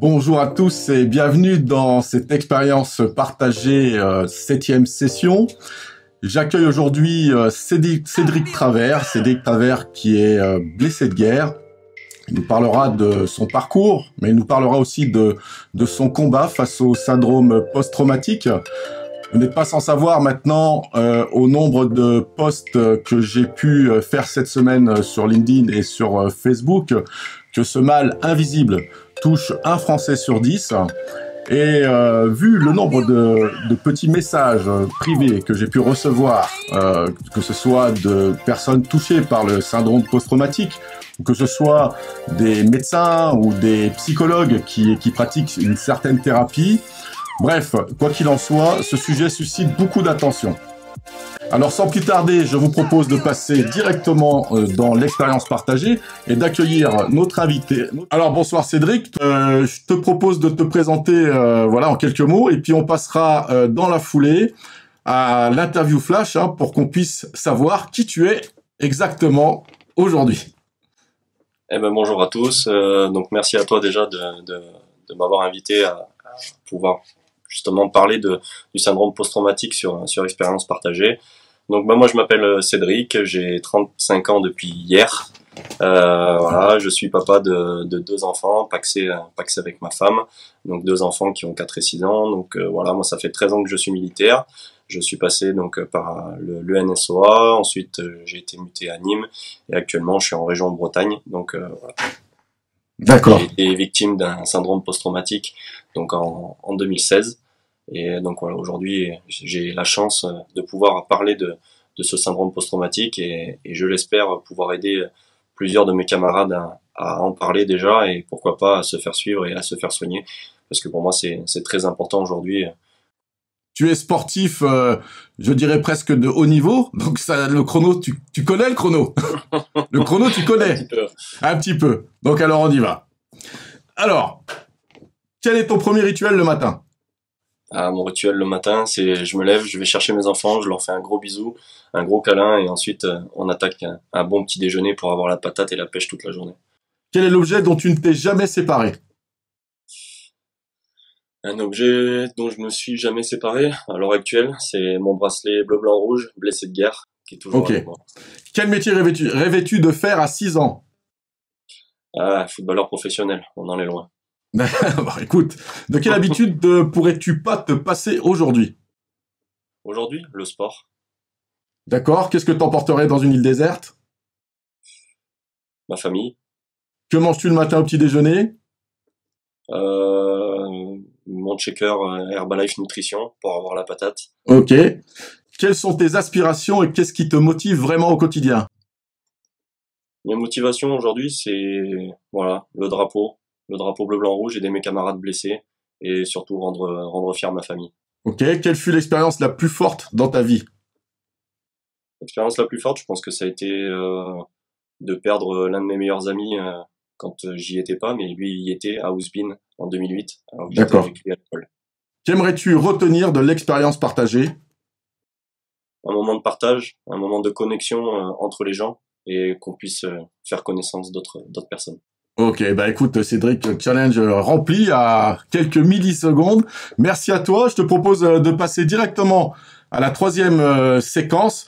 Bonjour à tous et bienvenue dans cette expérience partagée euh, septième session. J'accueille aujourd'hui euh, Cédric, Cédric Travers, Cédric Travers qui est euh, blessé de guerre. Il nous parlera de son parcours, mais il nous parlera aussi de, de son combat face au syndrome post-traumatique. Vous n'êtes pas sans savoir maintenant au nombre de posts que j'ai pu faire cette semaine sur LinkedIn et sur Facebook que ce mal invisible touche un Français sur dix. Et euh, vu le nombre de, de, petits messages privés que j'ai pu recevoir, euh, que ce soit de personnes touchées par le syndrome post-traumatique, que ce soit des médecins ou des psychologues qui, qui pratiquent une certaine thérapie, bref, quoi qu'il en soit, ce sujet suscite beaucoup d'attention. Alors sans plus tarder, je vous propose de passer directement euh, dans l'expérience partagée et d'accueillir notre invité. Alors bonsoir Cédric, euh, je te propose de te présenter euh, voilà en quelques mots et puis on passera dans la foulée à l'interview flash hein, pour qu'on puisse savoir qui tu es exactement aujourd'hui. Eh ben bonjour à tous, donc merci à toi déjà de, m'avoir invité à pouvoir justement parler de, du syndrome post-traumatique sur, sur expérience partagée. Donc bah, moi je m'appelle euh, Cédric, j'ai 35 ans depuis hier. Euh, voilà, je suis papa de, de deux enfants, paxé, paxé avec ma femme, donc deux enfants qui ont 4 et 6 ans. Donc euh, voilà, moi ça fait 13 ans que je suis militaire. Je suis passé donc par le, le NSOA, ensuite j'ai été muté à Nîmes et actuellement je suis en région Bretagne. Donc voilà. D'accord. J'ai été victime d'un syndrome post-traumatique donc en, en 2016. Et donc voilà, aujourd'hui, j'ai la chance de pouvoir parler de, de ce syndrome post-traumatique et, et, je l'espère pouvoir aider plusieurs de mes camarades à, à, en parler déjà et pourquoi pas à se faire suivre et à se faire soigner. Parce que pour moi, c'est très important aujourd'hui. Tu es sportif, euh, je dirais presque de haut niveau. Donc ça, le chrono, tu, tu connais le chrono Le chrono, tu connais Un petit peu. Un petit peu. Donc alors on y va. Alors, quel est ton premier rituel le matin? Ah, mon rituel le matin, c'est je me lève, je vais chercher mes enfants, je leur fais un gros bisou, un gros câlin et ensuite euh, on attaque un, un, bon petit déjeuner pour avoir la patate et la pêche toute la journée. Quel est l'objet dont tu ne t'es jamais séparé? Un objet dont je me suis jamais séparé à l'heure actuelle, c'est mon bracelet bleu blanc rouge blessé de guerre qui est toujours avec moi. Quel métier rêvais-tu de faire à 6 ans? Ah, footballeur professionnel, on en est loin. Bon, écoute, de quelle habitude pourrais-tu pas te passer aujourd'hui? Aujourd'hui, le sport, D'accord Qu'est-ce que t'emporterais dans une île déserte? Ma famille, Que manges-tu le matin au petit déjeuner? Euh, mon checker euh, Herbalife Nutrition pour avoir la patate. Ok. Quelles sont tes aspirations et qu'est-ce qui te motive vraiment au quotidien? Mes motivations aujourd'hui, c'est voilà le drapeau, le drapeau bleu blanc rouge, aider mes camarades blessés et surtout rendre rendre fier ma famille. Ok. Quelle fut l'expérience la plus forte dans ta vie? L'expérience la plus forte, je pense que ça a été euh, de perdre l'un de mes meilleurs amis euh, quand euh, j'y étais pas, mais lui y était à Ousbin en 2008. alors que j'étais D'accord. Qu'aimerais-tu retenir de l'expérience partagée? Un moment de partage, un moment de connexion euh, entre les gens et qu'on puisse euh, faire connaissance d'autres personnes. Ok, bah écoute Cédric, challenge rempli à quelques millisecondes. Merci à toi. Je te propose de passer directement à la troisième séquence.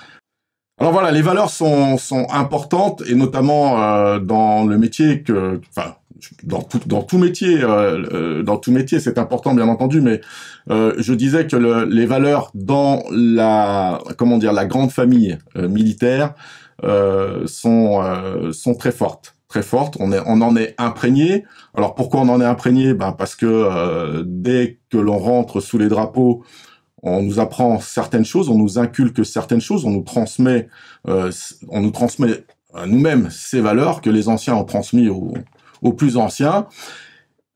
Alors voilà, les valeurs sont, sont importantes et notamment euh, dans le métier que, enfin, dans tout, dans tout métier, euh, euh, dans tout métier, c'est important bien entendu, mais euh, je disais que le- les valeurs dans la, comment dire, la grande famille euh, militaire euh, sont sont très fortes, très fortes. On est, on en est imprégné. Alors pourquoi on en est imprégné? Ben parce que euh, dès que l'on rentre sous les drapeaux, on nous apprend certaines choses, on nous inculque certaines choses, on nous transmet, euh, on nous transmet à nous-mêmes ces valeurs que les anciens ont transmis aux, aux plus anciens.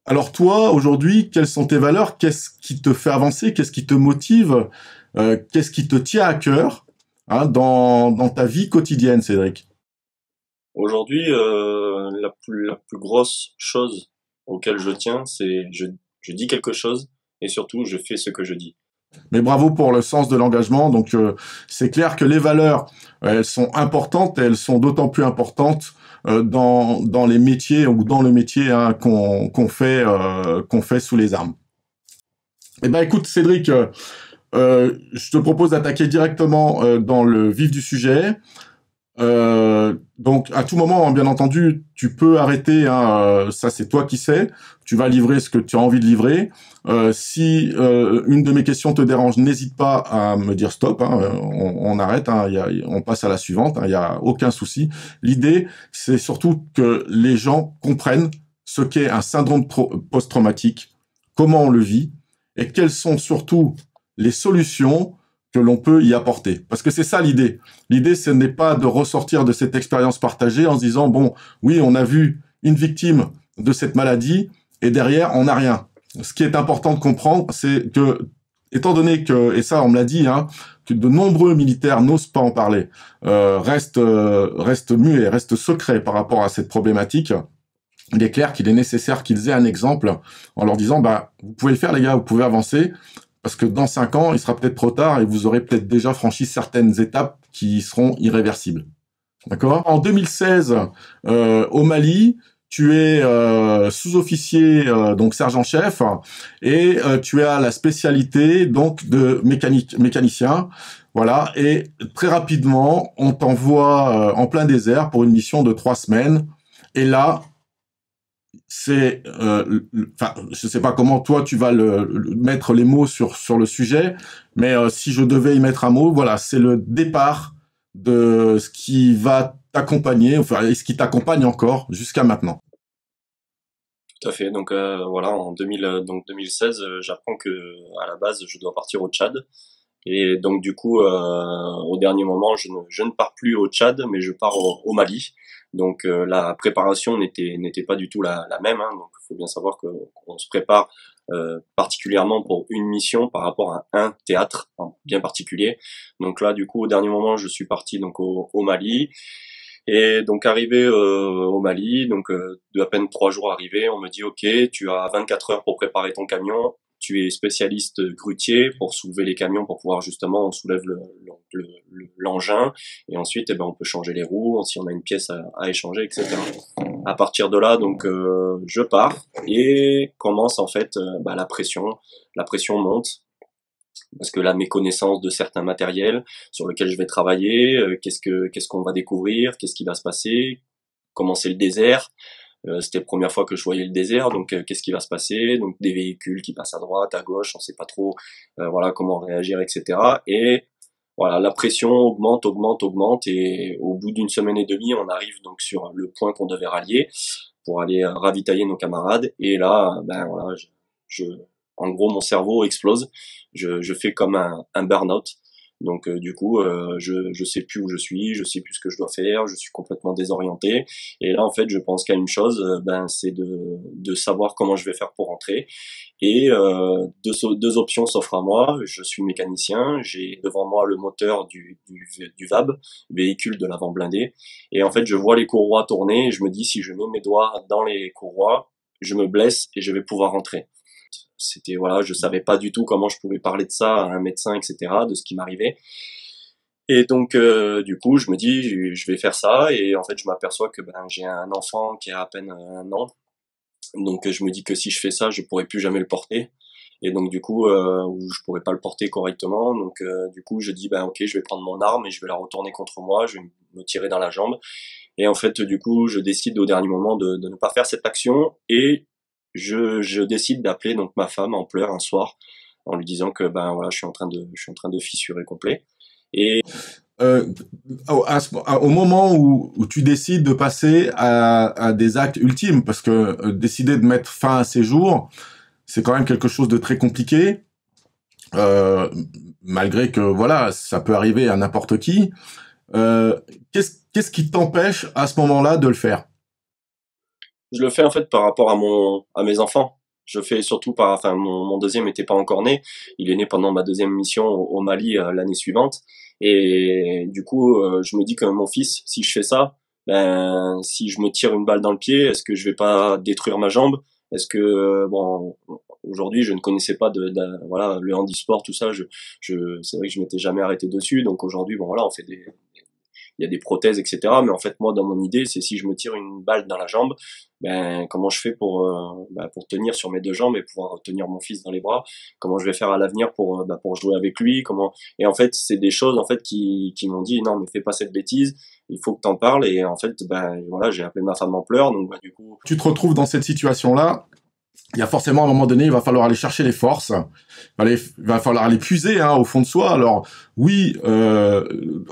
Alors toi, aujourd'hui, quelles sont tes valeurs? Qu'est-ce qui te fait avancer? Qu'est-ce qui te motive? Euh, Qu'est-ce qui te tient à cœur hein, dans, dans ta vie quotidienne, Cédric? Aujourd'hui, euh, la, plus, la plus grosse chose auquel je tiens, c'est je, je dis quelque chose et surtout je fais ce que je dis. Mais bravo pour le sens de l'engagement. Donc euh, c'est clair que les valeurs, elles sont importantes et elles sont d'autant plus importantes euh, dans, les métiers ou dans le métier hein, qu'on qu'on fait, euh, qu'on fait sous les armes. Eh ben écoute Cédric, je te propose d'attaquer directement dans le vif du sujet. Euh, donc à tout moment, bien entendu, tu peux arrêter. Hein, ça, c'est toi qui sais. Tu vas livrer ce que tu as envie de livrer. Euh, si euh, une de mes questions te dérange, n'hésite pas à me dire stop. Hein, on, arrête. Hein, y a, on passe à la suivante. Il n'y a aucun souci. L'idée, c'est surtout que les gens comprennent ce qu'est un syndrome post-traumatique, comment on le vit, et quelles sont surtout les solutions que l'on peut y apporter. Parce que c'est ça l'idée. L'idée, ce n'est pas de ressortir de cette expérience partagée en se disant, bon, oui, on a vu une victime de cette maladie et derrière, on n'a rien. Ce qui est important de comprendre, c'est que, étant donné que, et ça, on me l'a dit, hein, que de nombreux militaires n'osent pas en parler, euh, restent, euh, restent muets, restent secrets par rapport à cette problématique, il est clair qu'il est nécessaire qu'ils aient un exemple en leur disant, bah, vous pouvez le faire, les gars, vous pouvez avancer, parce que dans cinq ans, il sera peut-être trop tard et vous aurez peut-être déjà franchi certaines étapes qui seront irréversibles. D'accord? En 2016, euh, au Mali, tu es euh, sous-officier, euh, donc sergent-chef, et tu as la spécialité donc de mécanique, mécanicien. Voilà, et très rapidement, on t'envoie en plein désert pour une mission de trois semaines. Et là, c'est, euh, je sais pas comment toi tu vas le, mettre les mots sur sur le sujet, mais euh, si je devais y mettre un mot, voilà, c'est le départ de ce qui va t'accompagner, enfin, ce qui t'accompagne encore jusqu'à maintenant. Tout à fait. Donc euh, voilà, en 2000, donc 2016, j'apprends que à la base, je dois partir au Tchad. Et donc du coup, au dernier moment, je ne, je ne pars plus au Tchad, mais je pars au Mali. Donc euh, la préparation n'était n'était pas du tout la, la même. Hein, donc il faut bien savoir qu'on se prépare euh, particulièrement pour une mission par rapport à un théâtre bien particulier. Donc là, du coup, au dernier moment, je suis parti donc au, au Mali. Et donc arrivé euh, au Mali, donc de à peine trois jours arrivé, on me dit ok, tu as 24 heures pour préparer ton camion tu es spécialiste grutier pour soulever les camions pour pouvoir justement on soulève l'engin et ensuite eh ben on peut changer les roues si on a une pièce à, échanger etc. À partir de là donc euh, je pars et commence en fait euh, bah, la pression la pression monte parce que la méconnaissance de certains matériels sur lesquels je vais travailler euh, qu'est-ce que qu'est-ce qu'on va découvrir qu'est-ce qui va se passer comment c'est le désert c'était la première fois que je voyais le désert, donc euh, qu'est-ce qui va se passer? Donc des véhicules qui passent à droite, à gauche, on sait pas trop, euh, voilà comment réagir, etc. Et voilà, la pression augmente, augmente, augmente, et au bout d'une semaine et demie, on arrive donc sur le point qu'on devait rallier pour aller ravitailler nos camarades. Et là, ben voilà, je, en gros, mon cerveau explose. Je, je fais comme un, un burn-out. Donc euh, du coup, euh, je je sais plus où je suis, je sais plus ce que je dois faire, je suis complètement désorienté. Et là, en fait, je pense qu'à une chose, euh, ben c'est de de savoir comment je vais faire pour rentrer. Et deux deux options s'offrent à moi. Je suis mécanicien, j'ai devant moi le moteur du du, du VAB, véhicule de l'avant blindé. Et en fait, je vois les courroies tourner. Et je me dis si je mets mes doigts dans les courroies, je me blesse et je vais pouvoir rentrer c'était voilà, je savais pas du tout comment je pouvais parler de ça à un médecin, etc., de ce qui m'arrivait. Et donc, euh, du coup, je me dis, je vais faire ça, et en fait, je m'aperçois que ben, j'ai un enfant qui a à peine un an, donc je me dis que si je fais ça, je pourrais plus jamais le porter, et donc du coup, euh, je pourrais pas le porter correctement, donc euh, du coup, je dis, ben ok, je vais prendre mon arme et je vais la retourner contre moi, je vais me tirer dans la jambe, et en fait, du coup, je décide au dernier moment de, de ne pas faire cette action, et je, décide d'appeler donc ma femme en pleurs un soir en lui disant que ben voilà je suis en train de je suis en train de fissurer complet. Et euh, au, au, moment où, tu décides de passer à, des actes ultimes, parce que euh, décider de mettre fin à ces jours, c'est quand même quelque chose de très compliqué, euh, malgré que voilà, ça peut arriver à n'importe qui. Qu'est-ce qu'est-ce qui t'empêche à ce moment-là de le faire? Je le fais en fait par rapport à mon à mes enfants. Je fais surtout par, enfin mon, mon deuxième n'était pas encore né. Il est né pendant ma deuxième mission au, Mali euh, l'année suivante. Et du coup, euh, je me dis que mon fils, si je fais ça, ben si je me tire une balle dans le pied, est-ce que je vais pas détruire ma jambe? Est-ce que bon, aujourd'hui, je ne connaissais pas de, voilà le handisport, tout ça. Je, je c'est vrai que je m'étais jamais arrêté dessus. Donc aujourd'hui, bon voilà, on fait des il y a des prothèses, etc. Mais en fait, moi, dans mon idée, c'est si je me tire une balle dans la jambe, ben comment je fais pour euh, ben, pour tenir sur mes deux jambes et pouvoir tenir mon fils dans les bras? Comment je vais faire à l'avenir pour euh, ben, pour jouer avec lui? Comment? Et en fait, c'est des choses en fait qui qui m'ont dit non, mais fais pas cette bêtise. Il faut que t'en parles. Et en fait, ben voilà, j'ai appelé ma femme en pleurs. Donc ben, du coup, tu te retrouves dans cette situation là il y a forcément à un moment donné, il va falloir aller chercher les forces, il va, falloir les puiser hein, au fond de soi. Alors oui, euh,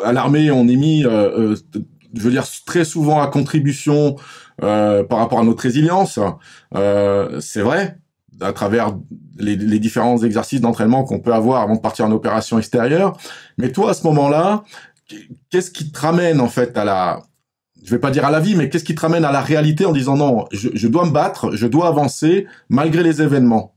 à l'armée, on est mis, euh, euh, je veux dire, très souvent à contribution euh, par rapport à notre résilience. Euh, c'est vrai, à travers les, les différents exercices d'entraînement qu'on peut avoir avant de partir en opération extérieure. Mais toi, à ce moment-là, qu'est-ce qui te ramène en fait à la je vais pas dire à la vie, mais qu'est-ce qui te ramène à la réalité en disant non, je, dois me battre, je dois avancer malgré les événements?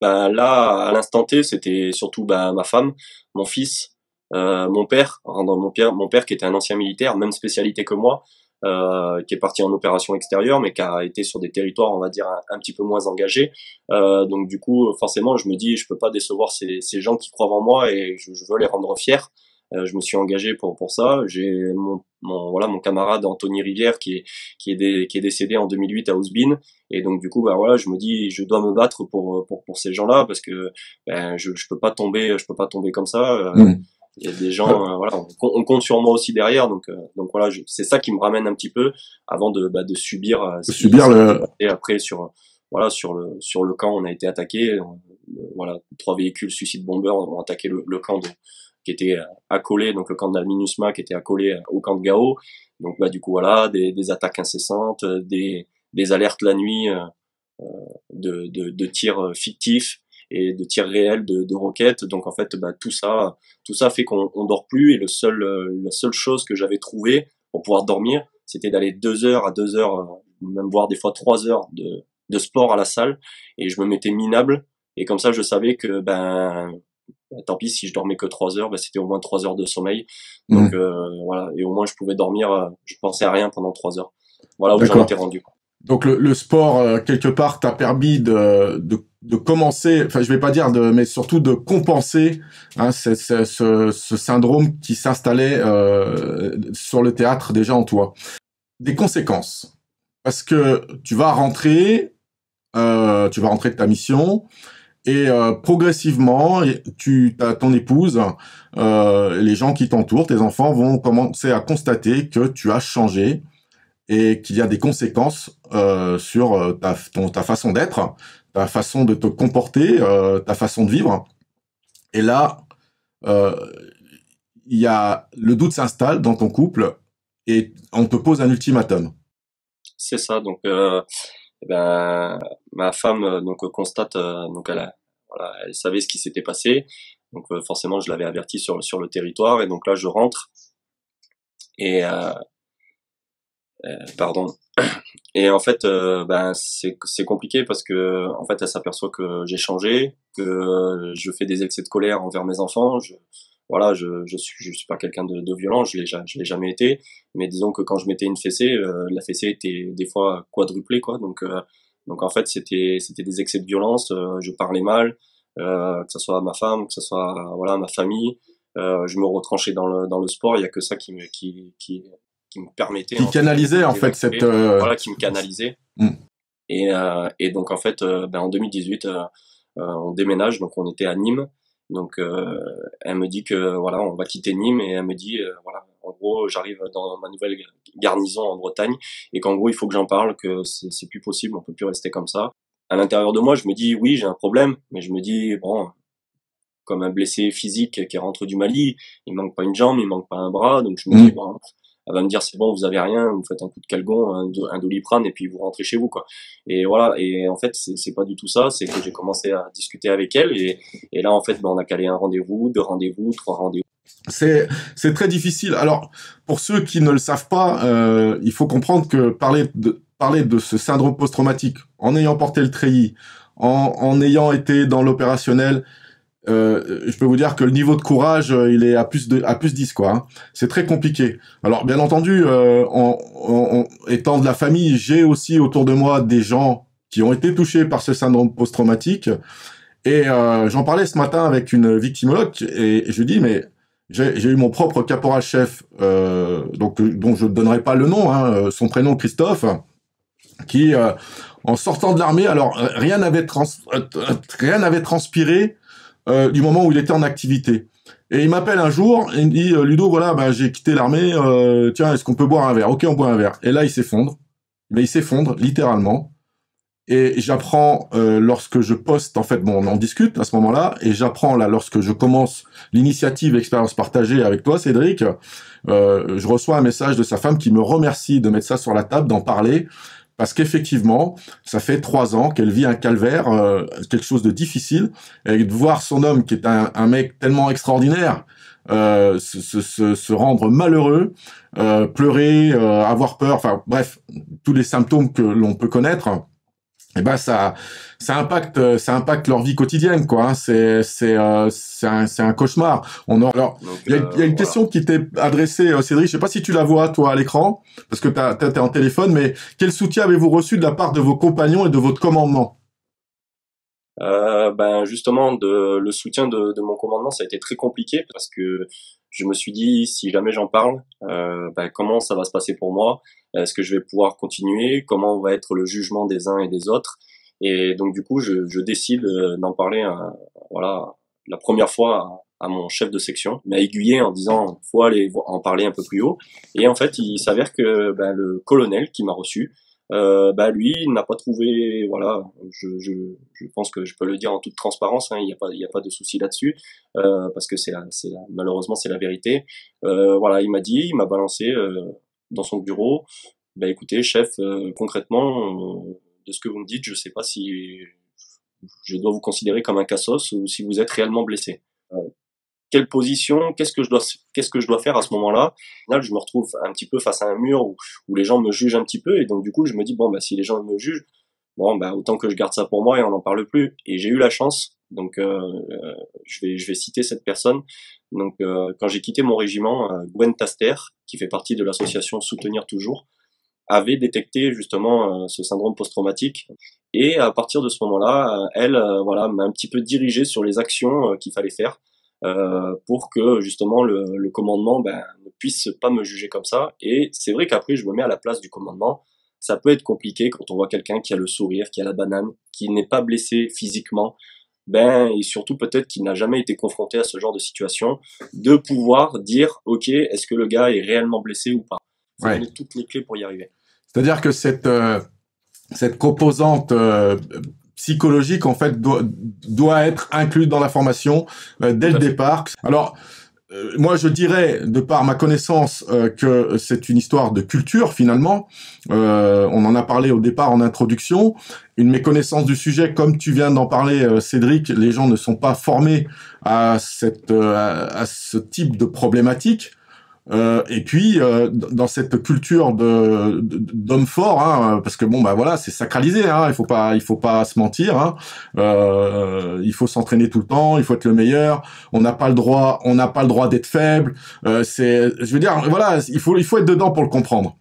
Ben Là, à l'instant T, c'était surtout ben, ma femme, mon fils, euh, mon père, mon père, mon père qui était un ancien militaire, même spécialité que moi, euh, qui est parti en opération extérieure, mais qui a été sur des territoires, on va dire, un, petit peu moins engagés. Euh, donc du coup, forcément, je me dis, je peux pas décevoir ces, ces gens qui croient en moi et je, je veux les rendre fiers. Euh, je me suis engagé pour pour ça. J'ai mon, mon voilà mon camarade Anthony Rivière qui est qui est qui est décédé en 2008 à Ousbin et donc du coup bah voilà je me dis je dois me battre pour pour pour ces gens-là parce que ben, je je peux pas tomber je peux pas tomber comme ça. Euh, mmh. Il y a des gens, euh, voilà, on, compte sur moi aussi derrière, donc donc voilà, c'est ça qui me ramène un petit peu avant de bah, de subir. subir le. Et après sur voilà sur le sur le camp, on a été attaqué. voilà, trois véhicules suicide bombers ont attaqué le, le camp de qui était euh, accolé, donc le camp d'Alminusma qui était accolé euh, au camp de Gao. Donc bah du coup voilà, des, des attaques incessantes, euh, des, des alertes la nuit euh, de, de, de, tirs fictifs et de tirs réels de, de roquettes. Donc en fait bah, tout ça, tout ça fait qu'on on dort plus et le seul, la seule chose que j'avais trouvé pour pouvoir dormir, c'était d'aller deux heures à deux heures, même voire des fois trois heures de, de sport à la salle et je me mettais minable et comme ça je savais que ben tant pis si je dormais que 3 heures, bah, c'était au moins 3 heures de sommeil. Donc mmh. euh, voilà, et au moins je pouvais dormir, euh, je pensais à rien pendant 3 heures. Voilà où j'en étais rendu. Donc le, le sport euh, quelque part t'a permis de, de, de, commencer, enfin je vais pas dire de, mais surtout de compenser hein, ce, ce, ce, syndrome qui s'installait euh, sur le théâtre déjà en toi. Des conséquences, parce que tu vas rentrer, tu vas rentrer de ta mission, et euh, progressivement, tu as ton épouse, euh, les gens qui t'entourent, tes enfants vont commencer à constater que tu as changé et qu'il y a des conséquences euh, sur euh, ta, ta façon d'être, ta façon de te comporter, euh, ta façon de vivre. Et là, il y a le doute s'installe dans ton couple et on te pose un ultimatum. C'est ça. Donc eh ben ma femme euh, donc constate euh, donc elle voilà, elle savait ce qui s'était passé. Donc euh, forcément je l'avais averti sur sur le territoire. Et donc là je rentre. Et euh, pardon. Et en fait ben c'est compliqué parce que en fait elle s'aperçoit que j'ai changé que je fais des excès de colère envers mes enfants voilà, je, je suis, je suis pas quelqu'un de, de, violent, je l'ai, je l'ai jamais été, mais disons que quand je mettais une fessée, euh, la fessée était des fois quadruplée, quoi. Donc, euh, donc en fait, c'était, c'était des excès de violence. Euh, je parlais mal, que ce soit à ma femme, que ce soit voilà ma famille. je me retranchais dans le dans le sport. Il y a que ça qui me qui qui, qui me permettait. Qui canalisait en fait cette. Voilà, qui me canalisait. Mm. Et, et donc en fait, ben, en 2018, on déménage. Donc on était à Nîmes. Donc euh, elle me dit que voilà, on va quitter Nîmes et elle me dit euh, voilà, en gros, j'arrive dans ma nouvelle garnison en Bretagne et qu'en gros, il faut que j'en parle, que c'est plus possible, on peut plus rester comme ça. À l'intérieur de moi, je me dis oui, j'ai un problème, mais je me dis bon, comme un blessé physique qui rentre du Mali, il manque pas une jambe, il manque pas un bras, donc je me dis mmh. bon, elle va me dire c'est bon, vous avez rien, vous faites un coup de calgon, un, un doliprane et puis vous rentrez chez vous quoi. Et voilà. Et en fait, c'est pas du tout ça. C'est que j'ai commencé à discuter avec elle et, là en fait, ben, on a calé un rendez-vous, deux rendez-vous, trois rendez-vous. C'est c'est très difficile. Alors pour ceux qui ne le savent pas, euh, il faut comprendre que parler de parler de ce syndrome post-traumatique en ayant porté le treillis, en, en ayant été dans l'opérationnel, euh, je peux vous dire que le niveau de courage, euh, il est à plus de à plus 10 quoi. Hein. C'est très compliqué. Alors bien entendu, euh, en, en, étant de la famille, j'ai aussi autour de moi des gens qui ont été touchés par ce syndrome post-traumatique. Et euh, j'en parlais ce matin avec une victimologue et je lui dis mais j'ai eu mon propre caporal-chef, euh, donc dont je ne donnerai pas le nom, hein, son prénom Christophe, qui en sortant de l'armée, alors rien n'avait trans rien n'avait transpiré du moment où il était en activité. Et il m'appelle un jour et il me dit Ludo, voilà, bah, j'ai quitté l'armée, tiens, est-ce qu'on peut boire un verre? Ok, on boit un verre. Et là, il s'effondre. Mais il s'effondre littéralement. Et j'apprends euh, lorsque je poste, en fait, bon, on en discute à ce moment-là, et j'apprends là lorsque je commence l'initiative expérience partagée avec toi, Cédric, euh, je reçois un message de sa femme qui me remercie de mettre ça sur la table, d'en parler, parce qu'effectivement, ça fait trois ans qu'elle vit un calvaire, euh, quelque chose de difficile, et de voir son homme qui est un, un mec tellement extraordinaire. Euh, se, se, se, rendre malheureux, euh, pleurer, avoir peur, enfin bref, tous les symptômes que l'on peut connaître, eh ben ça ça impacte ça impacte leur vie quotidienne quoi hein. c'est c'est euh, c'est un c'est un cauchemar. On alors il y, a, y a une euh, question qui t'est adressée euh, Cédric. Je sais pas si tu la vois toi à l'écran parce que tu t'es en téléphone mais quel soutien avez-vous reçu de la part de vos compagnons et de votre commandement? Euh, ben justement de le soutien de, de mon commandement ça a été très compliqué parce que je me suis dit si jamais j'en parle euh, ben, comment ça va se passer pour moi? Est-ce que je vais pouvoir continuer? Comment va être le jugement des uns et des autres? Et donc du coup, je, décide euh, d'en parler, voilà, la première fois à, mon chef de section, m'a aiguillé en disant faut aller en parler un peu plus haut. Et en fait, il s'avère que ben, le colonel qui m'a reçu, euh, bah lui n'a pas trouvé voilà je, je, je, pense que je peux le dire en toute transparence hein, il n'y a pas il y a pas de souci là-dessus euh, parce que c'est malheureusement c'est la vérité euh, voilà il m'a dit il m'a balancé euh, dans son bureau, bah écoutez, chef, euh, concrètement, euh, de ce que vous me dites, je sais pas si je dois vous considérer comme un cassos ou si vous êtes réellement blessé. Euh, quelle position Qu'est-ce que je dois Qu'est-ce que je dois faire à ce moment-là Là, je me retrouve un petit peu face à un mur où, les gens me jugent un petit peu et donc du coup, je me dis bon bah si les gens me jugent, bon bah autant que je garde ça pour moi et on n'en parle plus. Et j'ai eu la chance, donc euh, je vais je vais citer cette personne donc, euh, quand j'ai quitté mon régiment, euh, Gwen Taster, qui fait partie de l'association Soutenir Toujours, avait détecté justement euh, ce syndrome post-traumatique. Et à partir de ce moment-là, elle, voilà, m'a un petit peu dirigé sur les actions qu'il fallait faire pour que justement le, le, commandement ben, ne puisse pas me juger comme ça. Et c'est vrai qu'après, je me mets à la place du commandement. Ça peut être compliqué quand on voit quelqu'un qui a le sourire, qui a la banane, qui n'est pas blessé physiquement, ben et surtout peut-être qu'il n'a jamais été confronté à ce genre de situation, de pouvoir dire ok est-ce que le gars est réellement blessé ou pas? Vous ouais. toutes les clés pour y arriver. C'est-à-dire que cette euh, cette composante euh, psychologique en fait doit, doit être incluse dans la formation euh, dès le départ. Alors euh, moi, je dirais, de par ma connaissance, euh, que c'est une histoire de culture finalement. On en a parlé au départ en introduction. Une méconnaissance du sujet, comme tu viens d'en parler, Cédric, les gens ne sont pas formés à cette à ce type de problématique. Euh, et puis euh, dans cette culture de d'homme fort, hein, parce que bon bah voilà c'est sacralisé, hein, il faut pas il faut pas se mentir, hein, euh, il faut s'entraîner tout le temps, il faut être le meilleur, on n'a pas le droit on n'a pas le droit d'être faible, euh, c'est je veux dire voilà il faut il faut être dedans pour le comprendre.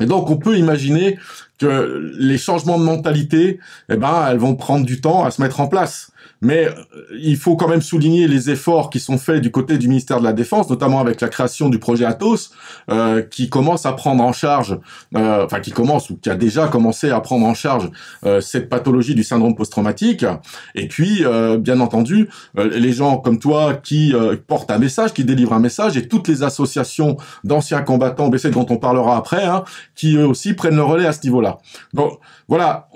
Et donc on peut imaginer que les changements de mentalité, eh ben elles vont prendre du temps à se mettre en place. Mais euh, il faut quand même souligner les efforts qui sont faits du côté du ministère de la Défense, notamment avec la création du projet Athos, euh, qui commence à prendre en charge, euh, enfin qui commence ou qui a déjà commencé à prendre en charge euh, cette pathologie du syndrome post-traumatique. Et puis, euh, bien entendu, euh, les gens comme toi qui portent un message, qui délivrent un message, et toutes les associations d'anciens combattants BC dont on parlera après, hein, qui eux aussi prennent le relais à ce niveau-là. Donc voilà,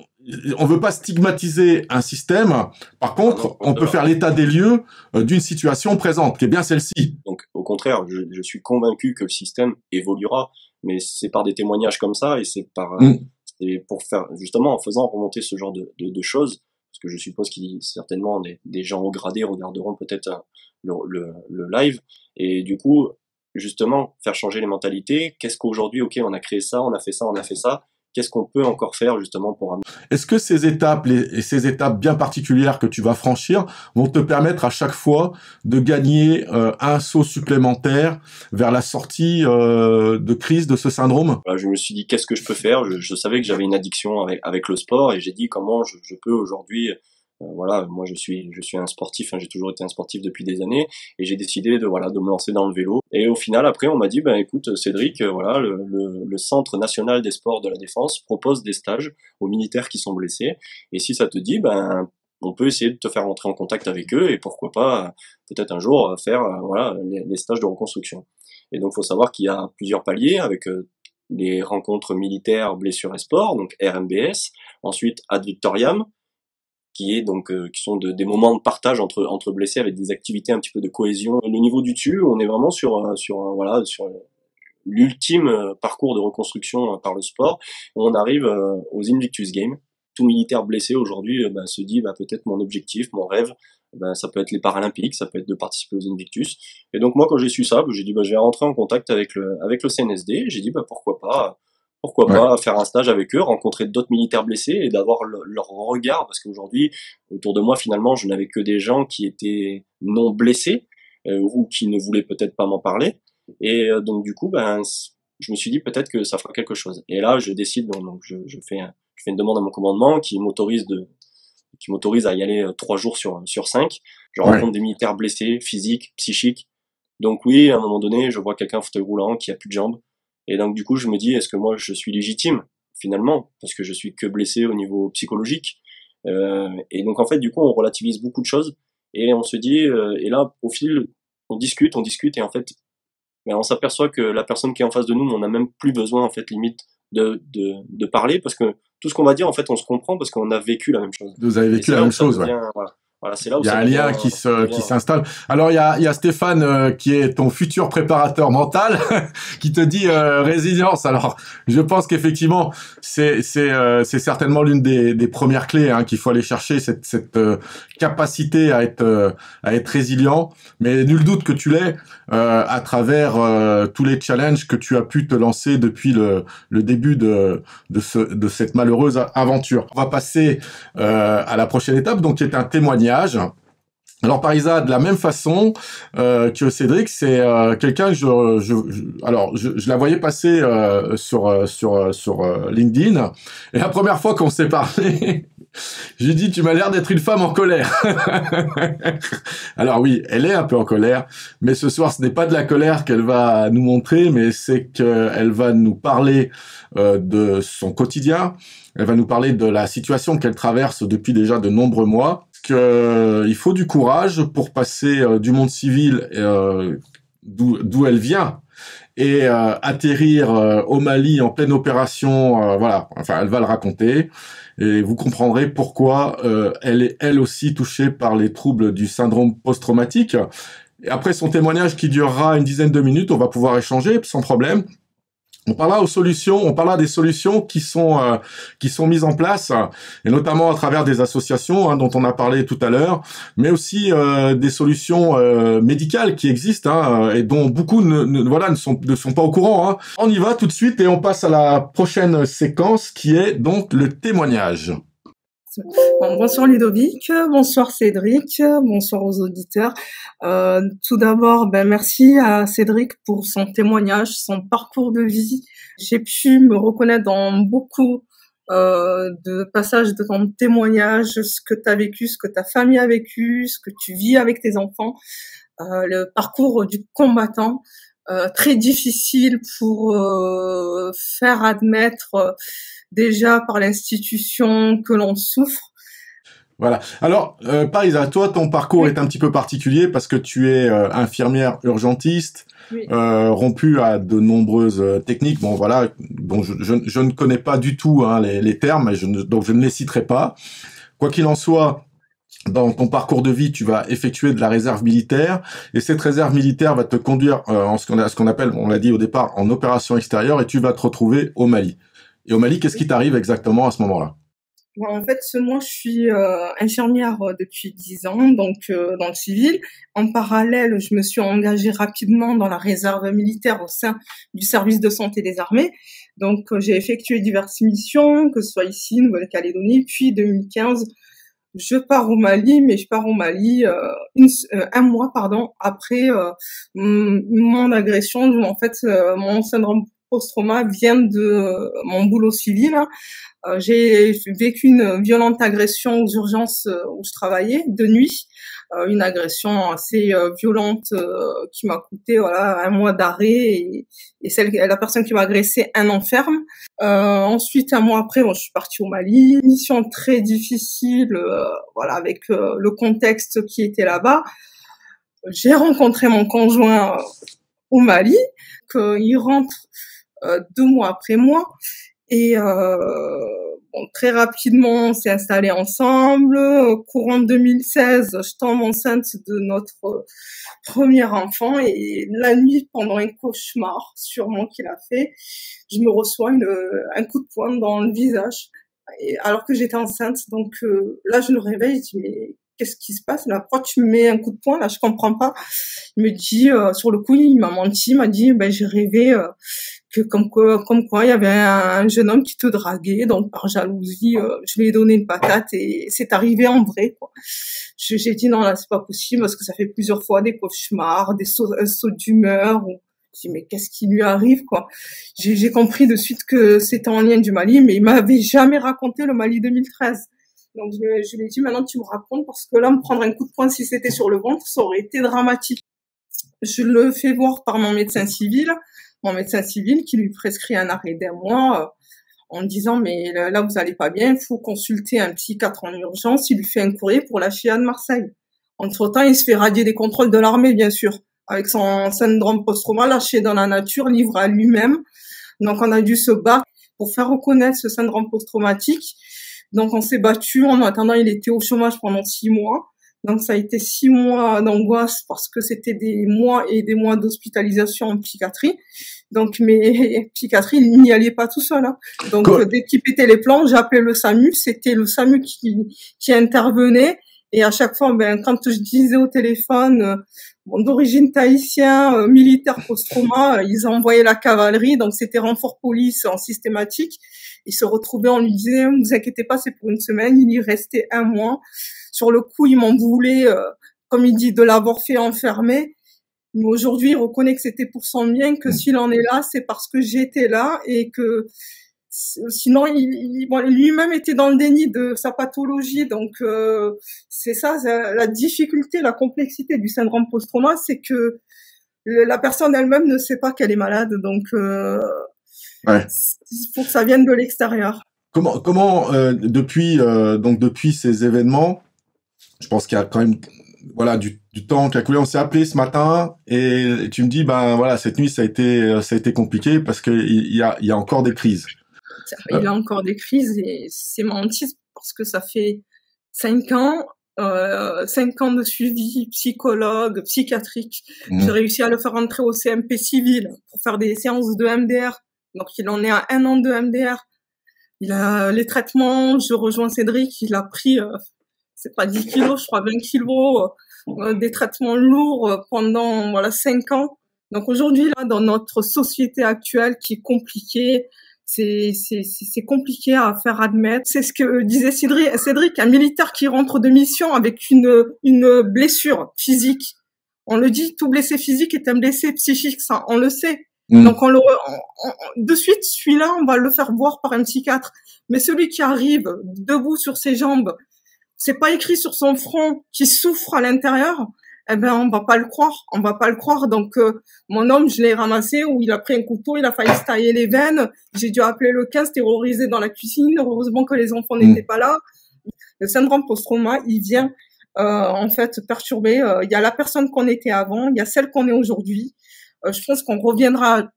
on veut pas stigmatiser un système. Par contre, on peut faire l'état des lieux euh, d'une situation présente, qui est bien celle-ci. Donc, au contraire, je, suis convaincu que le système évoluera, mais c'est par des témoignages comme ça et c'est par euh, mm. pour faire justement en faisant remonter ce genre de, choses, parce que je suppose qu'il certainement des, des, gens au gradé regarderont peut-être euh, le, le, live et du coup justement faire changer les mentalités. Qu'est-ce qu'aujourd'hui, ok, on a créé ça, on a fait ça, on a fait ça qu'est-ce qu'on peut encore faire justement pour Est-ce que ces étapes et ces étapes bien particulières que tu vas franchir vont te permettre à chaque fois de gagner euh, un saut supplémentaire vers la sortie euh, de crise de ce syndrome? Je me suis dit qu'est-ce que je peux faire? Je, savais que j'avais une addiction avec, avec le sport et j'ai dit comment je, je peux aujourd'hui voilà, moi je suis je suis un sportif, hein, j'ai toujours été un sportif depuis des années et j'ai décidé de voilà de me lancer dans le vélo. Et au final après on m'a dit ben écoute Cédric, euh, voilà le, le, Centre national des sports de la défense propose des stages aux militaires qui sont blessés et si ça te dit ben on peut essayer de te faire rentrer en contact avec eux et pourquoi pas peut-être un jour faire euh, voilà les, stages de reconstruction. Et donc faut savoir qu'il y a plusieurs paliers avec les rencontres militaires blessures et sport donc RMBS, ensuite ad victoriam qui est donc euh, qui sont des moments de partage entre entre blessés avec des activités un petit peu de cohésion. Le niveau du dessus, on est vraiment sur euh, sur euh, voilà sur l'ultime parcours de reconstruction par le sport. On arrive aux Invictus Games. Tout militaire blessé aujourd'hui bah, se dit bah, peut-être mon objectif, mon rêve, bah, ça peut être les Paralympiques, ça peut être de participer aux Invictus. Et donc moi quand j'ai su ça, j'ai dit je vais rentrer en contact avec le avec le CNSD. J'ai dit pourquoi pas pourquoi pas faire un stage avec eux, rencontrer d'autres militaires blessés et d'avoir leur regard, parce qu'aujourd'hui, autour de moi, finalement, je n'avais que des gens qui étaient non blessés euh, ou qui ne voulaient peut-être pas m'en parler. Et euh, donc du coup, ben, je me suis dit peut-être que ça fera quelque chose. Et là, je décide, donc, je, je, fais, je fais une demande à mon commandement qui m'autorise de qui m'autorise à y aller euh, trois jours sur sur cinq. Je rencontre des militaires blessés, physiques, psychiques. Donc oui, à un moment donné, je vois quelqu'un fauteuil roulant qui a plus de jambes et donc du coup, je me dis, est-ce que moi je suis légitime finalement parce que je suis que blessé au niveau psychologique. Euh, et donc en fait, du coup, on relativise beaucoup de choses et on se dit, euh, et là, au fil, on discute, on discute et en fait, ben, on s'aperçoit que la personne qui est en face de nous, on n'a même plus besoin en fait limite de, de, de parler parce que tout ce qu'on va dire, en fait, on se comprend parce qu'on a vécu la même chose. Vous avez vécu la même chose, ouais. voilà. Voilà, c'est là où il y a un lien qui se qui s'installe. Alors il y a il y a Stéphane euh, qui est ton futur préparateur mental qui te dit euh, résilience. Alors je pense qu'effectivement c'est c'est euh, c'est certainement l'une des des premières clés hein, qu'il faut aller chercher cette cette capacité à être à être résilient. Mais nul doute que tu l'es à travers tous les challenges que tu as pu te lancer depuis le le début de de ce de cette malheureuse aventure. On va passer à la prochaine étape donc qui est un témoignage alors Parisa, de la même façon euh, que Cédric, c'est euh, quelqu'un que je, alors je, la voyais passer euh, sur sur sur LinkedIn et la première fois qu'on s'est parlé, j'ai dit tu m'as l'air d'être une femme en colère. alors oui, elle est un peu en colère, mais ce soir ce n'est pas de la colère qu'elle va nous montrer, mais c'est qu'elle va nous parler de son quotidien. Elle va nous parler de la situation qu'elle traverse depuis déjà de nombreux mois qu'il euh, faut du courage pour passer euh, du monde civil euh, d'où elle vient et atterrir au Mali en pleine opération. voilà, enfin, elle va le raconter et vous comprendrez pourquoi elle est elle aussi touchée par les troubles du syndrome post-traumatique. Et après son témoignage qui durera une dizaine de minutes, on va pouvoir échanger sans problème. On parlera aux solutions, on parlera des solutions qui sont euh, qui sont mises en place et notamment à travers des associations hein, dont on a parlé tout à l'heure, mais aussi euh, des solutions euh, médicales qui existent hein, et dont beaucoup ne, voilà ne sont ne sont pas au courant. Hein. On y va tout de suite et on passe à la prochaine séquence qui est donc le témoignage bonsoir Ludovic, bonsoir Cédric, bonsoir aux auditeurs. Euh, tout d'abord, ben, merci à Cédric pour son témoignage, son parcours de vie. J'ai pu me reconnaître dans beaucoup euh, de passages de ton témoignage, ce que tu as vécu, ce que ta famille a vécu, ce que tu vis avec tes enfants, euh, le parcours du combattant. Euh, très difficile pour euh, faire admettre déjà par l'institution que l'on souffre. Voilà. Alors, euh, Parisa, toi, ton parcours est un petit peu particulier parce que tu es euh, infirmière urgentiste, euh, rompue à de nombreuses euh, techniques. Bon, voilà, dont je, je, je, ne connais pas du tout hein, les, les, termes, je ne, donc je ne les citerai pas. Quoi qu'il en soit, dans ton parcours de vie, tu vas effectuer de la réserve militaire et cette réserve militaire va te conduire euh, en ce qu'on appelle, on l'a dit au départ, en opération extérieure et tu vas te retrouver au Mali. Et au Mali, qu'est-ce qui t'arrive exactement à ce moment-là? En fait, moi, je suis euh, infirmière euh, depuis 10 ans, donc euh, dans le civil. En parallèle, je me suis engagée rapidement dans la réserve militaire au sein du service de santé des armées. Donc, j'ai effectué diverses missions, que ce soit ici, Nouvelle-Calédonie, puis 2015, je pars au Mali, mais je pars au Mali un mois, pardon, après mon agression, en fait, mon syndrome post-trauma vient de mon boulot civil. Hein. Euh, j'ai vécu une violente agression aux urgences euh, où je travaillais de nuit, euh, une agression assez violente qui m'a coûté voilà un mois d'arrêt et, celle la personne qui m'a agressé un an ferme. ensuite un mois après, bon, je suis partie au Mali, mission très difficile, voilà avec le contexte qui était là-bas. J'ai rencontré mon conjoint au Mali, qu'il rentre deux mois après moi et euh, bon, très rapidement, on s'est installé ensemble. Courant 2016, je tombe enceinte de notre premier enfant et la nuit, pendant un cauchemar sûrement qu'il a fait, je me reçois une, un coup de poing dans le visage et, alors que j'étais enceinte. Donc euh, là, je me réveille, je dis mais qu'est-ce qui se passe? Là Pourquoi tu me mets un coup de poing là Je comprends pas. Il me dit euh, sur le coup, il m'a menti, il m'a dit ben j'ai rêvé euh, que comme quoi, comme quoi il y avait un, jeune homme qui te draguait, donc par jalousie, euh, je lui ai donné une patate et c'est arrivé en vrai. Quoi. J'ai dit non là c'est pas possible parce que ça fait plusieurs fois des cauchemars, des sauts, sauts d'humeur. Je dis mais qu'est-ce qui lui arrive quoi? J'ai compris de suite que c'était en lien du Mali, mais il m'avait jamais raconté le Mali 2013. Donc je, je lui ai dit maintenant tu me racontes parce que là me prendre un coup de poing si c'était sur le ventre ça aurait été dramatique. Je le fais voir par mon médecin civil mon médecin civil qui lui prescrit un arrêt d'un mois euh, en disant mais là vous allez pas bien, il faut consulter un psychiatre en urgence. Il lui fait un courrier pour la FIA de Marseille. Entre temps, il se fait radier des contrôles de l'armée, bien sûr, avec son syndrome post-trauma lâché dans la nature, livré à lui-même. Donc on a dû se battre pour faire reconnaître ce syndrome post-traumatique. Donc on s'est battu. En attendant, il était au chômage pendant six mois. Donc ça a été six mois d'angoisse parce que c'était des mois et des mois d'hospitalisation en psychiatrie. Donc mes psychiatrie, il n'y allait pas tout seul. Hein. Donc dès qu'il pétait les plans, j'appelais le SAMU. C'était le SAMU qui, qui intervenait. Et à chaque fois, ben, quand je disais au téléphone, euh, bon, d'origine tahitien, euh, militaire post-trauma, euh, ils envoyaient la cavalerie, donc c'était renfort police en systématique. Ils se retrouvaient, on lui disait, ne vous inquiétez pas, c'est pour une semaine. Il y restait un mois. Sur le coup, il m'en voulait, euh, comme il dit, de l'avoir fait enfermer. Mais aujourd'hui, il reconnaît que c'était pour son bien, que mm. s'il en est là, c'est parce que j'étais là et que sinon, il, lui-même était dans le déni de sa pathologie. Donc, euh, c'est ça, la difficulté, la complexité du syndrome post-trauma, c'est que la personne elle-même ne sait pas qu'elle est malade. Donc, euh, ouais. faut que ça vienne de l'extérieur. Comment, comment euh, depuis donc depuis ces événements, je pense qu'il y a quand même voilà du, du temps qui a coulé. On s'est appelé ce matin et tu me dis ben voilà cette nuit ça a été ça a été compliqué parce que il y a il y a encore des crises. Il y a encore des crises et c'est menti parce que ça fait cinq ans euh, cinq ans de suivi psychologue, psychiatrique. Mmh. J'ai réussi à le faire entrer au CMP civil pour faire des séances de MDR. Donc il en est à un an de MDR. Il a les traitements. Je rejoins Cédric. Il a pris euh, c'est pas 10 kilos, je crois 20 kilos, euh, des traitements lourds euh, pendant voilà 5 ans. Donc aujourd'hui là, dans notre société actuelle qui est compliquée, c'est c'est compliqué à faire admettre. C'est ce que disait Cédric, Cédric, un militaire qui rentre de mission avec une une blessure physique. On le dit, tout blessé physique est un blessé psychique, ça, on le sait. Mm. Donc on le, de suite, celui-là, on va le faire voir par un psychiatre. Mais celui qui arrive debout sur ses jambes, c'est pas écrit sur son front qui souffre à l'intérieur, eh ben on va pas le croire, on va pas le croire. Donc euh, mon homme, je l'ai ramassé où il a pris un couteau, il a failli se tailler les veines. J'ai dû appeler le 15 terrorisé dans la cuisine. Heureusement que les enfants mm. n'étaient pas là. Le syndrome post-trauma, il vient euh, en fait perturber. Euh, il y a la personne qu'on était avant, il y a celle qu'on est aujourd'hui. je pense qu'on reviendra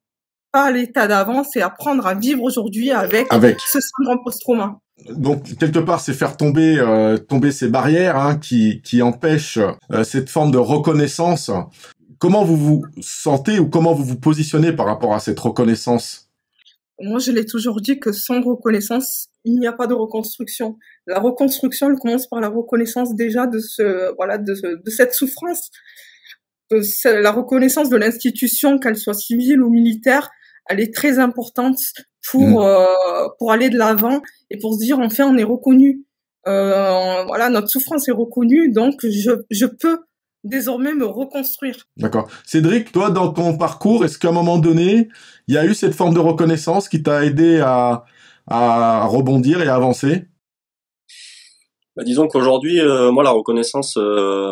pas à l'état d'avant, c'est apprendre à vivre aujourd'hui avec, avec, ce syndrome post-trauma donc quelque part, c'est faire tomber euh, tomber ces barrières hein, qui qui empêchent euh, cette forme de reconnaissance. Comment vous vous sentez ou comment vous vous positionnez par rapport à cette reconnaissance? Moi, je l'ai toujours dit que sans reconnaissance, il n'y a pas de reconstruction. La reconstruction, elle commence par la reconnaissance déjà de ce, voilà, de, de cette souffrance, de la reconnaissance de l'institution, qu'elle soit civile ou militaire, elle est très importante pour mmh. euh, pour aller de l'avant et pour se dire enfin on est reconnu. Euh, voilà, notre souffrance est reconnue, donc je, je peux désormais me reconstruire. D'accord. Cédric, toi, dans ton parcours, est-ce qu'à un moment donné, il y a eu cette forme de reconnaissance qui t'a aidé à, à rebondir et à avancer? Bah, Disons qu'aujourd'hui, euh, moi, la reconnaissance, euh,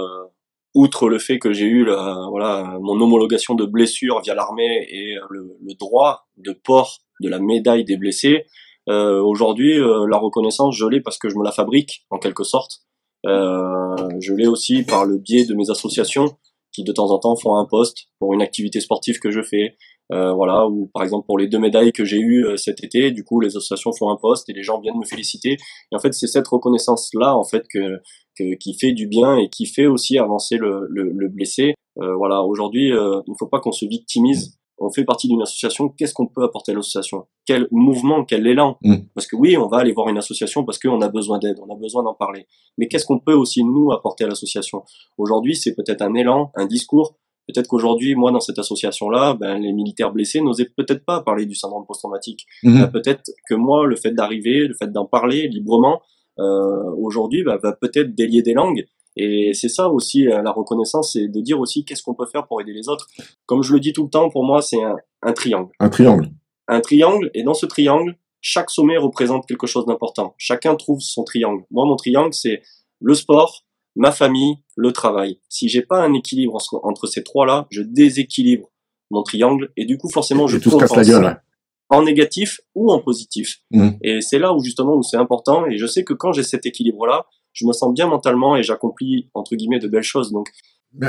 outre le fait que j'ai eu la, voilà, mon homologation de blessure via l'armée et le, le, droit de port de la médaille des blessés, euh, aujourd'hui, euh, la reconnaissance, je l'ai parce que je me la fabrique, en quelque sorte. Euh, je l'ai aussi par le biais de mes associations qui de temps en temps font un poste pour une activité sportive que je fais. Euh, voilà, ou par exemple pour les deux médailles que j'ai eues cet été, du coup les associations font un poste et les gens viennent me féliciter. Et en fait, c'est cette reconnaissance là en fait que, que, qui fait du bien et qui fait aussi avancer le, le, le blessé. Euh, voilà, aujourd'hui, il ne faut pas qu'on se victimise on fait partie d'une association, qu'est-ce qu'on peut apporter à l'association? Quel mouvement, quel élan? Mm. Parce que oui, on va aller voir une association parce qu'on a besoin d'aide, on a besoin d'en parler. Mais qu'est-ce qu'on peut aussi nous apporter à l'association? Aujourd'hui, c'est peut-être un élan, un discours. Peut-être qu'aujourd'hui, moi, dans cette association-là, ben, les militaires blessés n'osaient peut-être pas parler du syndrome post-traumatique. Mm-hmm. Ben, peut-être que moi, le fait d'arriver, le fait d'en parler librement, euh, aujourd'hui, ben, va peut-être délier des langues et c'est ça aussi euh, la reconnaissance, c'est de dire aussi qu'est-ce qu'on peut faire pour aider les autres. Comme je le dis tout le temps, pour moi, c'est un, un, triangle. Un triangle. Un triangle, et dans ce triangle, chaque sommet représente quelque chose d'important. Chacun trouve son triangle. Moi, mon triangle, c'est le sport, ma famille, le travail. Si j'ai pas un équilibre entre ces trois-là, je déséquilibre mon triangle, et du coup, forcément, je tout casse la gueule. En négatif ou en positif. Mmh. Et c'est là où justement où c'est important. Et je sais que quand j'ai cet équilibre-là, je me sens bien mentalement et j'accomplis entre guillemets de belles choses. Donc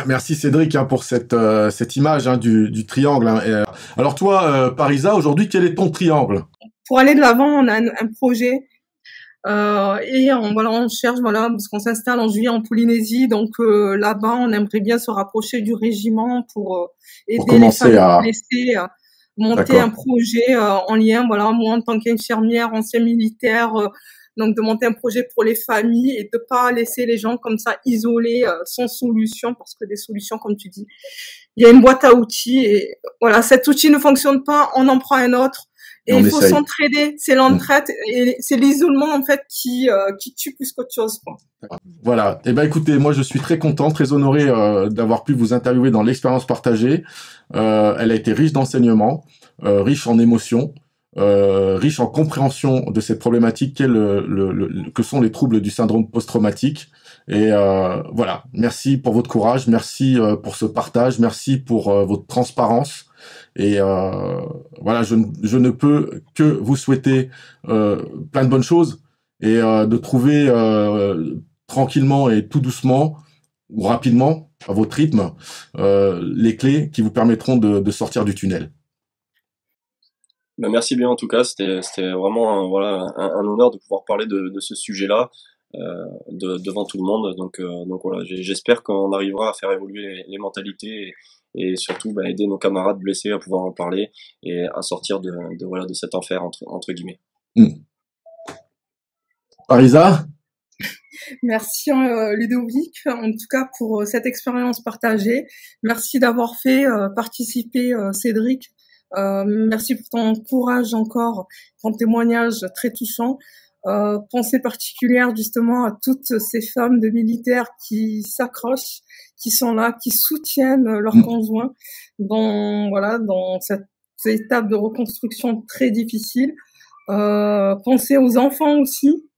Merci Cédric hein, pour cette euh, cette image hein, du, du, triangle. Hein. Euh, alors toi, euh, Parisa, aujourd'hui, quel est ton triangle? Pour aller de l'avant, on a un, un projet euh, et on, voilà, on cherche, voilà, parce qu'on s'installe en juillet en Polynésie, donc là-bas, on aimerait bien se rapprocher du régiment pour aider les familles à... blessées, monter un projet en lien, voilà, moi en tant qu'infirmière, ancien militaire donc de monter un projet pour les familles et de pas laisser les gens comme ça isolés euh, sans solution parce que des solutions comme tu dis il y a une boîte à outils et voilà cet outil ne fonctionne pas on en prend un autre et, il faut s'entraider c'est l'entraide et c'est l'isolement en fait qui euh, qui tue plus qu'autre chose quoi. Voilà. Eh ben écoutez, moi je suis très content, très honoré euh, d'avoir pu vous interviewer dans l'expérience partagée. Euh, elle a été riche d'enseignements, riche en émotions. Euh, riche en compréhension de cette problématique qu'est le, le, que sont les troubles du syndrome post-traumatique. Et euh, voilà, merci pour votre courage, merci euh, pour ce partage, merci pour euh, votre transparence. Et voilà, je, je, ne peux que vous souhaiter plein de bonnes choses et de trouver tranquillement et tout doucement ou rapidement à votre rythme les clés qui vous permettront de, de sortir du tunnel. Bah, merci bien en tout cas, c'était vraiment un, voilà, un, honneur de pouvoir parler de, de ce sujet-là euh, de, devant tout le monde. Donc, euh, donc voilà, j'espère qu'on arrivera à faire évoluer les, mentalités et, et surtout bah, aider nos camarades blessés à pouvoir en parler et à sortir de, de voilà, de cet enfer entre, entre guillemets. Mmh. Arisa? Merci euh, Ludovic, en tout cas pour euh, cette expérience partagée. Merci d'avoir fait euh, participer euh, Cédric merci pour ton courage encore, ton témoignage très touchant. Euh, pensée particulière justement à toutes ces femmes de militaires qui s'accrochent, qui sont là, qui soutiennent leurs mm. conjoints dans voilà dans cette, étape de reconstruction très difficile. Euh, pensez aux enfants aussi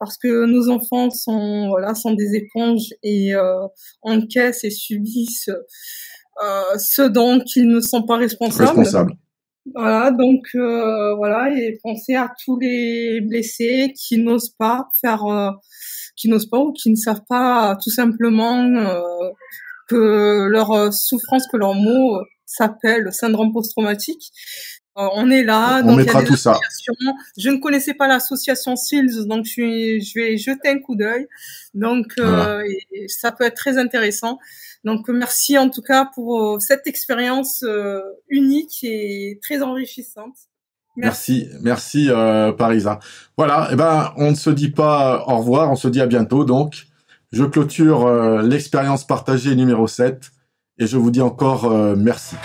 parce que nos enfants sont voilà sont des éponges et euh, encaissent et subissent euh, ce dont ils ne sont pas responsables. responsables. Voilà, donc euh, voilà, et penser à tous les blessés qui n'osent pas faire, euh, qui n'osent pas ou qui ne savent pas tout simplement euh, que leur souffrance, que leur mot s'appelle syndrome post-traumatique. On est là. On donc mettra tout ça. Je ne connaissais pas l'association SILS, donc je, je, vais jeter un coup d'œil. Donc ça peut être très intéressant. Donc merci en tout cas pour euh, cette expérience euh, unique et très enrichissante. Merci, merci, euh, Parisa. Voilà, eh ben, on ne se dit pas au revoir, on se dit à bientôt. Donc, je clôture l'expérience partagée numéro 7 et je vous dis encore merci.